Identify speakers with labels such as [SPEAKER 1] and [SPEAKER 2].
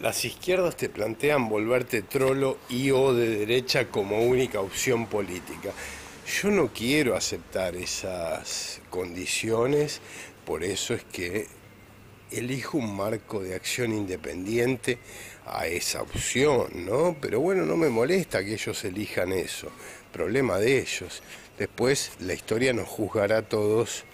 [SPEAKER 1] Las izquierdas te plantean volverte trolo y o de derecha como única opción política. Yo no quiero aceptar esas condiciones, por eso es que elijo un marco de acción independiente a esa opción, ¿no? Pero bueno, no me molesta que ellos elijan eso, problema de ellos. Después la historia nos juzgará a todos